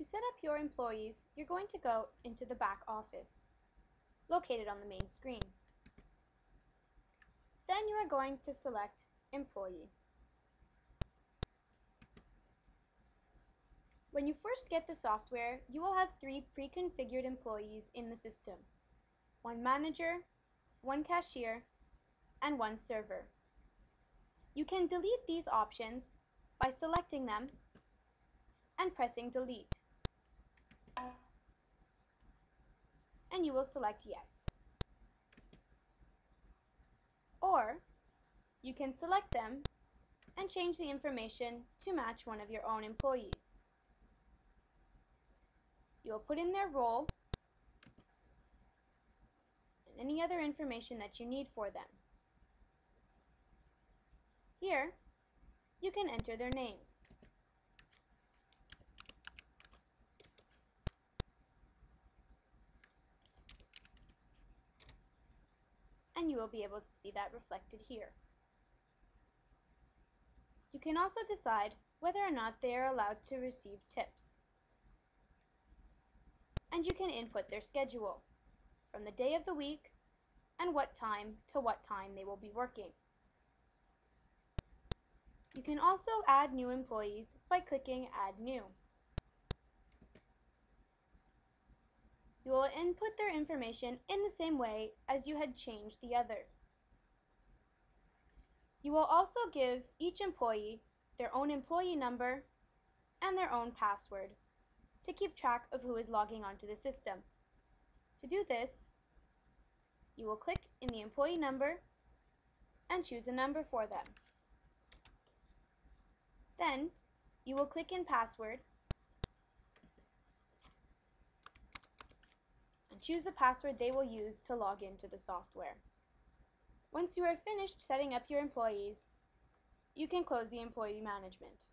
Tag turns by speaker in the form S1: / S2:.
S1: To set up your employees, you're going to go into the back office, located on the main screen. Then you are going to select Employee. When you first get the software, you will have three pre-configured employees in the system. One manager, one cashier, and one server. You can delete these options by selecting them and pressing delete. You will select yes. Or you can select them and change the information to match one of your own employees. You will put in their role and any other information that you need for them. Here, you can enter their name. And you will be able to see that reflected here. You can also decide whether or not they are allowed to receive tips. And you can input their schedule from the day of the week and what time to what time they will be working. You can also add new employees by clicking Add New. You will input their information in the same way as you had changed the other. You will also give each employee their own employee number and their own password to keep track of who is logging onto the system. To do this, you will click in the employee number and choose a number for them. Then, you will click in password choose the password they will use to log into the software. Once you are finished setting up your employees, you can close the employee management.